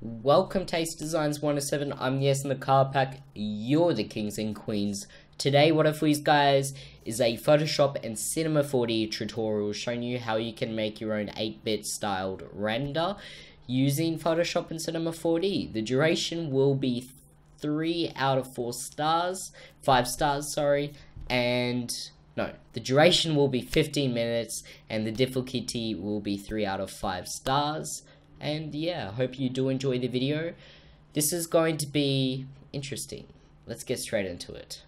Welcome Ace Designs 107. I'm Yes in the car pack. You're the kings and queens. Today, what I've for you guys is a Photoshop and Cinema 4D tutorial showing you how you can make your own 8-bit styled render using Photoshop and Cinema 4D. The duration will be 3 out of 4 stars, 5 stars, sorry, and no, the duration will be 15 minutes and the difficulty will be 3 out of 5 stars. And yeah, hope you do enjoy the video. This is going to be interesting. Let's get straight into it.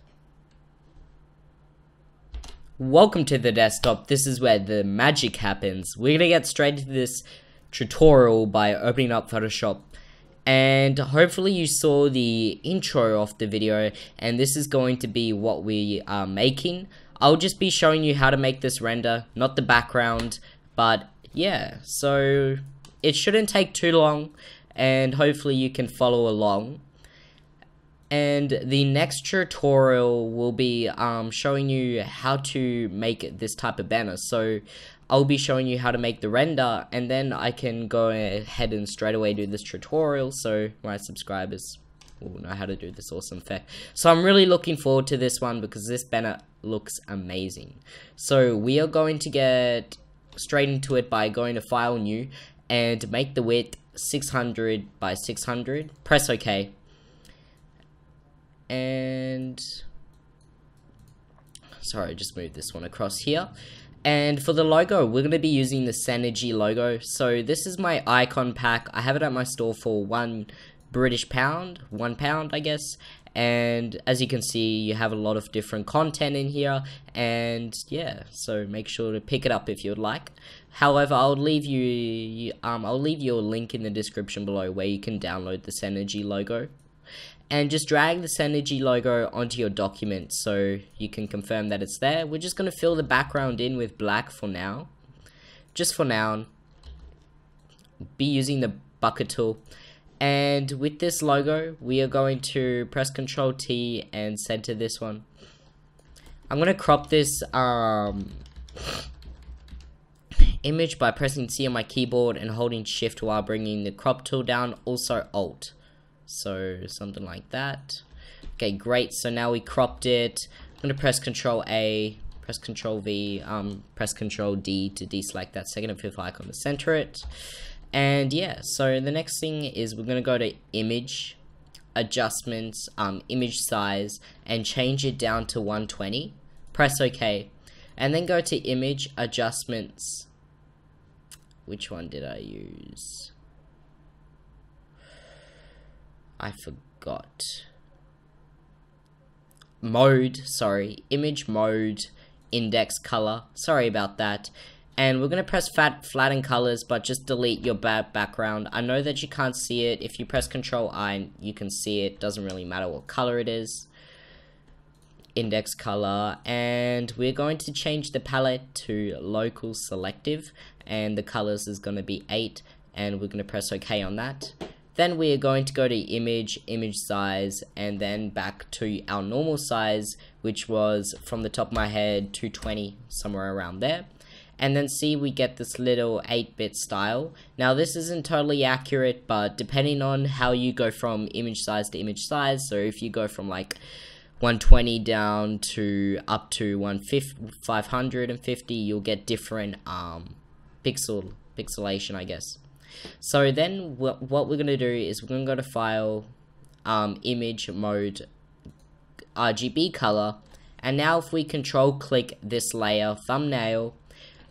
Welcome to the desktop. This is where the magic happens. We're going to get straight into this tutorial by opening up Photoshop. And hopefully you saw the intro of the video and this is going to be what we are making. I'll just be showing you how to make this render, not the background, but yeah, so it shouldn't take too long and hopefully you can follow along. And the next tutorial will be um, showing you how to make this type of banner. So I'll be showing you how to make the render and then I can go ahead and straight away do this tutorial so my subscribers will know how to do this awesome effect. So I'm really looking forward to this one because this banner looks amazing. So we are going to get straight into it by going to file new and make the width 600 by 600 press ok. And sorry just move this one across here. And for the logo we're going to be using the Synergy logo. So this is my icon pack. I have it at my store for one British pound one pound I guess. And as you can see you have a lot of different content in here. And yeah so make sure to pick it up if you'd like. However I'll leave you um I'll leave you a link in the description below where you can download the Synergy logo. And just drag the Synergy logo onto your document so you can confirm that it's there. We're just going to fill the background in with black for now. Just for now. Be using the bucket tool and with this logo, we are going to press Ctrl T and center this one. I'm going to crop this um, image by pressing C on my keyboard and holding shift while bringing the crop tool down, also alt. So something like that. Okay, great. So now we cropped it. I'm going to press Control A, press Control V, um, press Control D to deselect that second and fifth icon to center it. And yeah, so the next thing is we're going to go to image, adjustments, um, image size, and change it down to 120. Press OK. And then go to image, adjustments. Which one did I use? I forgot. Mode, sorry, image mode, index color. Sorry about that and we're going to press fat, flatten colors, but just delete your background. I know that you can't see it. If you press Control I, you can see it. Doesn't really matter what color it is. Index color, and we're going to change the palette to local selective, and the colors is going to be 8, and we're going to press OK on that. Then we are going to go to image, image size, and then back to our normal size, which was from the top of my head 220, somewhere around there and then see we get this little 8-bit style. Now this isn't totally accurate, but depending on how you go from image size to image size, so if you go from like 120 down to up to 550, you'll get different um, pixel pixelation, I guess. So then what, what we're going to do is we're going to go to File, um, Image Mode, RGB Color, and now if we control click this layer, thumbnail,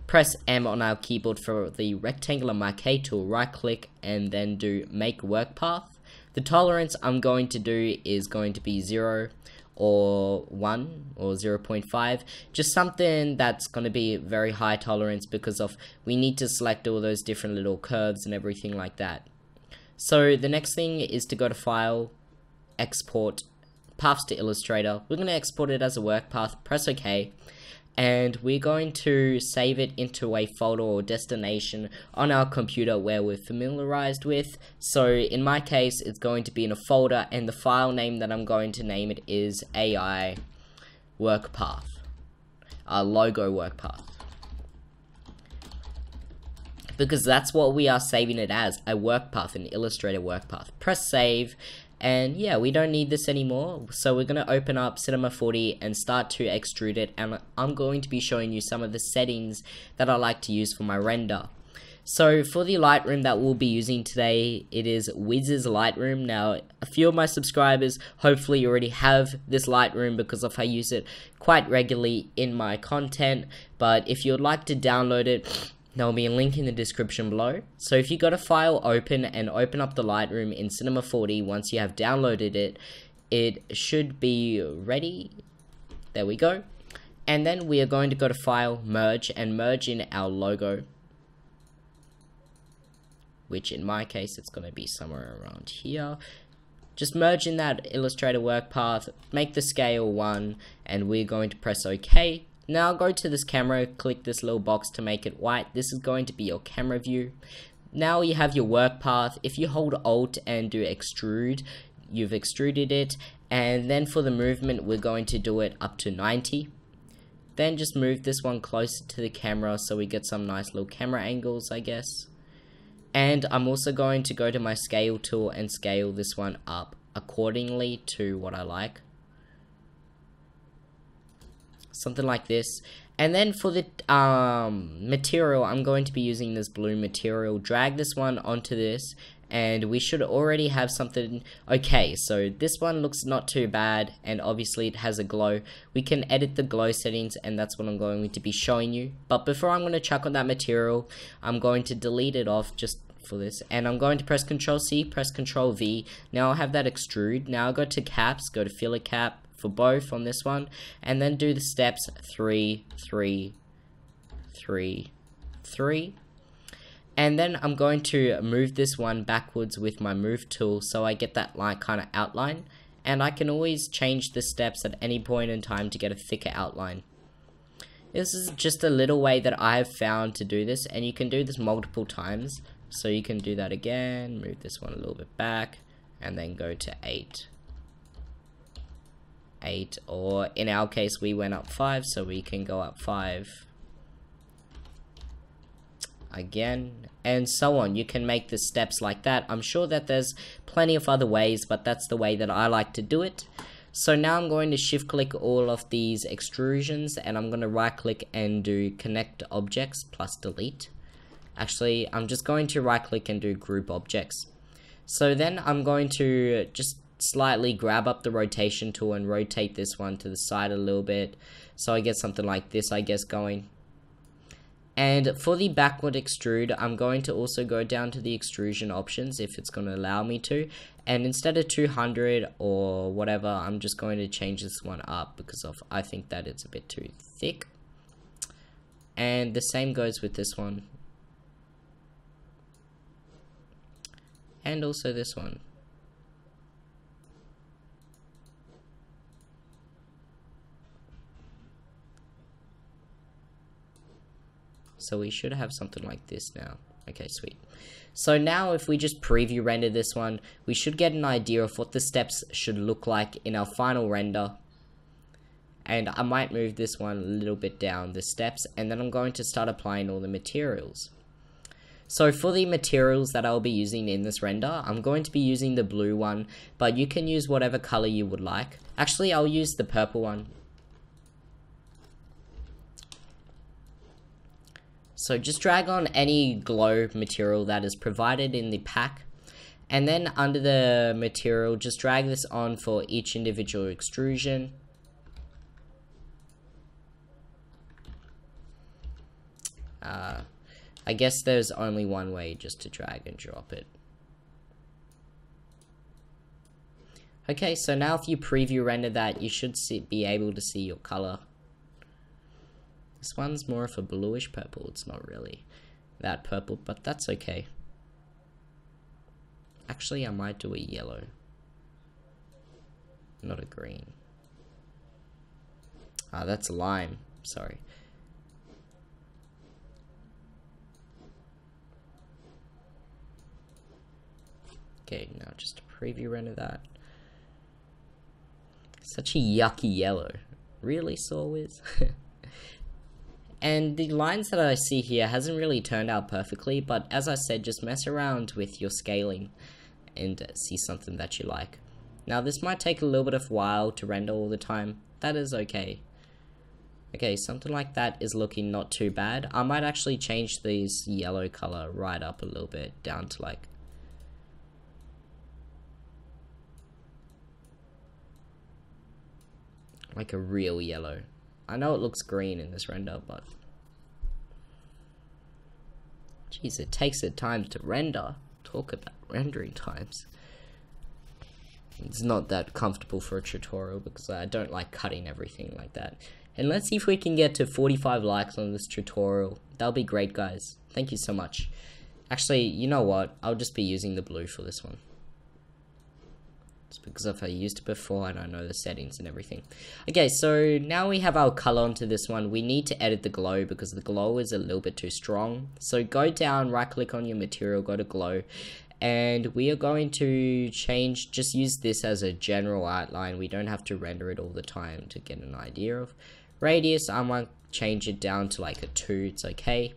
Press M on our keyboard for the rectangular marquee tool, right click and then do make work path. The tolerance I'm going to do is going to be 0 or 1 or 0.5 just something that's going to be very high tolerance because of we need to select all those different little curves and everything like that. So the next thing is to go to file export paths to illustrator. We're going to export it as a work path. Press ok and we're going to save it into a folder or destination on our computer where we're familiarized with. So in my case, it's going to be in a folder and the file name that I'm going to name it is AI work path, a logo work path. because that's what we are saving it as, a work path, an Illustrator work path. Press save, and yeah, we don't need this anymore. So we're going to open up Cinema 4D and start to extrude it, and I'm going to be showing you some of the settings that I like to use for my render. So for the Lightroom that we'll be using today, it is Wiz's Lightroom. Now, a few of my subscribers hopefully already have this Lightroom because of I use it quite regularly in my content. But if you'd like to download it, there'll be a link in the description below. So if you got a file open and open up the Lightroom in Cinema 4D once you have downloaded it, it should be ready. There we go. And then we are going to go to File, Merge, and merge in our logo which in my case it's going to be somewhere around here. Just merge in that Illustrator work path, make the scale 1, and we're going to press OK. Now go to this camera, click this little box to make it white. This is going to be your camera view. Now you have your work path. If you hold Alt and do extrude, you've extruded it. And then for the movement, we're going to do it up to 90. Then just move this one closer to the camera so we get some nice little camera angles, I guess. And I'm also going to go to my scale tool and scale this one up accordingly to what I like. Something like this. And then for the um, material, I'm going to be using this blue material. Drag this one onto this and we should already have something okay so this one looks not too bad and obviously it has a glow we can edit the glow settings and that's what I'm going to be showing you but before I'm going to chuck on that material I'm going to delete it off just for this and I'm going to press Control C press Control V now I'll have that extrude now I'll go to caps go to fillet cap for both on this one and then do the steps three three three three and then I'm going to move this one backwards with my move tool so I get that like kind of outline. And I can always change the steps at any point in time to get a thicker outline. This is just a little way that I have found to do this and you can do this multiple times. So you can do that again, move this one a little bit back and then go to 8. 8 or in our case we went up 5 so we can go up 5 again and so on. You can make the steps like that. I'm sure that there's plenty of other ways but that's the way that i like to do it. So now i'm going to shift click all of these extrusions and i'm going to right click and do connect objects plus delete actually i'm just going to right click and do group objects so then i'm going to just slightly grab up the rotation tool and rotate this one to the side a little bit so i get something like this i guess going and for the backward extrude, I'm going to also go down to the extrusion options if it's going to allow me to. And instead of 200 or whatever, I'm just going to change this one up because of I think that it's a bit too thick. And the same goes with this one. And also this one. So we should have something like this now. Okay, sweet. So now if we just preview render this one, we should get an idea of what the steps should look like in our final render. And I might move this one a little bit down the steps and then I'm going to start applying all the materials. So for the materials that I'll be using in this render, I'm going to be using the blue one, but you can use whatever color you would like. Actually, I'll use the purple one So just drag on any glow material that is provided in the pack. And then under the material, just drag this on for each individual extrusion. Uh, I guess there's only one way just to drag and drop it. Okay, so now if you preview render that, you should see, be able to see your color. This one's more of a bluish purple. It's not really that purple, but that's okay. Actually, I might do a yellow. Not a green. Ah, that's lime. Sorry. Okay, now just a preview render that. Such a yucky yellow. Really, Saw And the lines that I see here hasn't really turned out perfectly, but as I said, just mess around with your scaling and see something that you like. Now this might take a little bit of while to render all the time, that is okay. Okay, something like that is looking not too bad. I might actually change this yellow color right up a little bit, down to like like a real yellow. I know it looks green in this render, but jeez, it takes it time to render. Talk about rendering times. It's not that comfortable for a tutorial because I don't like cutting everything like that. And let's see if we can get to 45 likes on this tutorial. That'll be great, guys. Thank you so much. Actually, you know what? I'll just be using the blue for this one. It's because if I used it before and I know the settings and everything. Okay, so now we have our color onto this one. We need to edit the glow because the glow is a little bit too strong. So go down, right click on your material, go to glow. And we are going to change, just use this as a general outline. We don't have to render it all the time to get an idea of radius. I might change it down to like a 2, it's okay.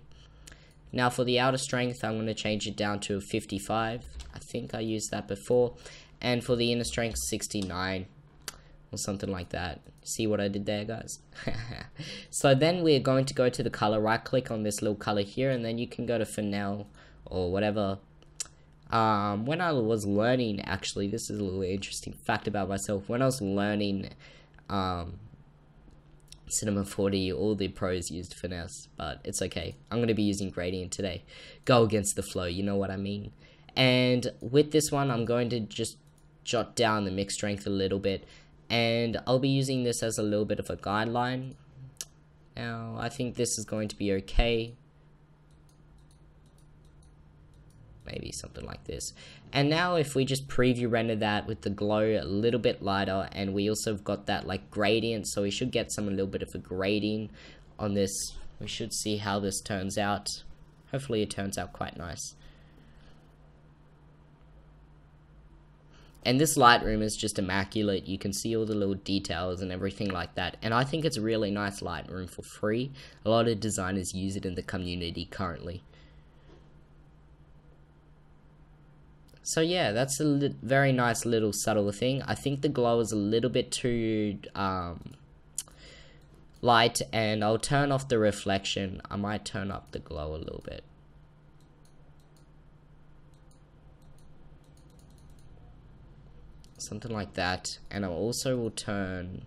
Now for the outer strength, I'm going to change it down to 55. I think I used that before and for the inner strength 69 or something like that see what I did there guys so then we're going to go to the color right click on this little color here and then you can go to Fresnel or whatever um, when I was learning actually this is a little interesting fact about myself when I was learning um, Cinema 4D, all the pros used Fresnel, but it's okay. I'm going to be using gradient today. Go against the flow, you know what I mean? And with this one, I'm going to just jot down the mix strength a little bit. And I'll be using this as a little bit of a guideline. Now I think this is going to be okay. Maybe something like this. And now if we just preview render that with the glow a little bit lighter and we also have got that like gradient so we should get some a little bit of a grading on this. We should see how this turns out. Hopefully it turns out quite nice And this Lightroom is just immaculate. You can see all the little details and everything like that. And I think it's a really nice Lightroom for free. A lot of designers use it in the community currently. So yeah, that's a very nice little subtle thing. I think the glow is a little bit too um, light and I'll turn off the reflection. I might turn up the glow a little bit. Something like that and I also will turn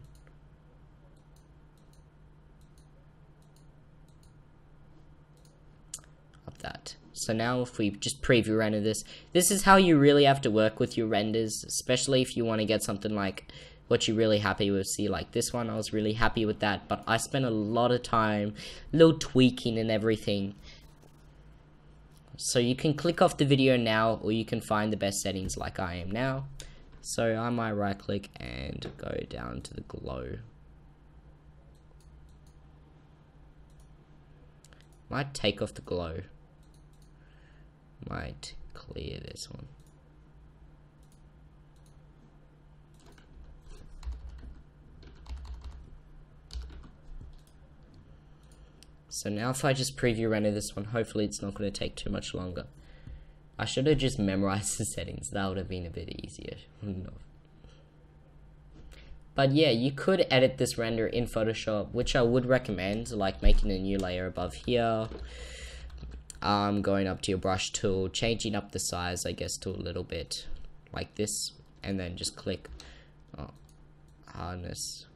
up that. So now if we just preview render this this is how you really have to work with your renders especially if you want to get something like what you're really happy with. See like this one I was really happy with that but I spent a lot of time little tweaking and everything. So you can click off the video now or you can find the best settings like I am now so I might right click and go down to the glow. Might take off the glow. Might clear this one. So now if I just preview render this one, hopefully it's not going to take too much longer. I should have just memorized the settings. That would have been a bit easier. no. But yeah, you could edit this render in Photoshop, which I would recommend, like making a new layer above here. Um, going up to your brush tool, changing up the size, I guess, to a little bit like this, and then just click oh, hardness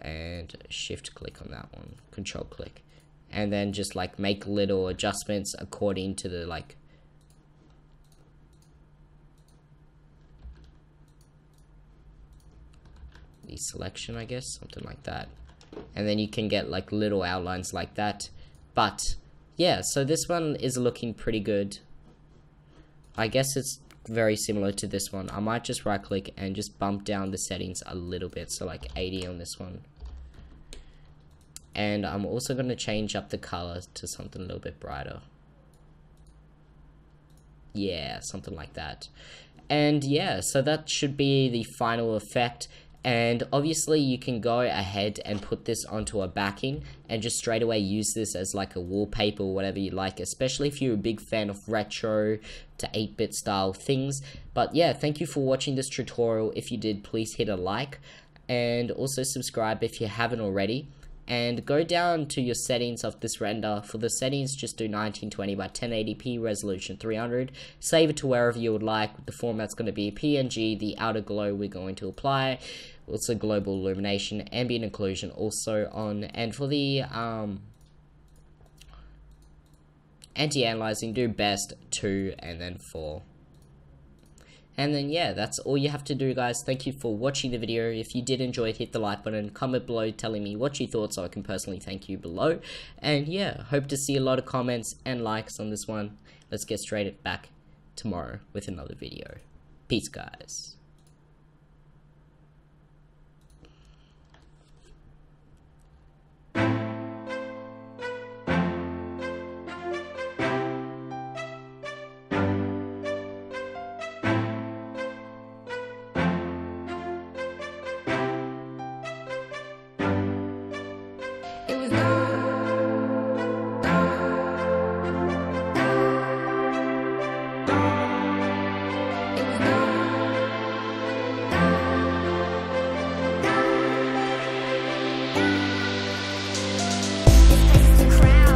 and shift click on that one, control click and then just like make little adjustments according to the like the selection I guess something like that. And then you can get like little outlines like that. But yeah so this one is looking pretty good. I guess it's very similar to this one. I might just right click and just bump down the settings a little bit so like 80 on this one and I'm also going to change up the color to something a little bit brighter. Yeah something like that. And yeah so that should be the final effect. And obviously you can go ahead and put this onto a backing and just straight away use this as like a wallpaper or whatever you like especially if you're a big fan of retro to 8-bit style things. But yeah thank you for watching this tutorial. If you did please hit a like. And also subscribe if you haven't already and go down to your settings of this render. For the settings, just do 1920 by 1080p resolution 300. Save it to wherever you would like. The format's going to be PNG. The outer glow we're going to apply. Also global illumination, ambient occlusion also on. And for the um, anti-aliasing, do best 2 and then 4. And then yeah, that's all you have to do guys. Thank you for watching the video. If you did enjoy it, hit the like button, comment below telling me what you thought so I can personally thank you below. And yeah, hope to see a lot of comments and likes on this one. Let's get straight back tomorrow with another video. Peace guys.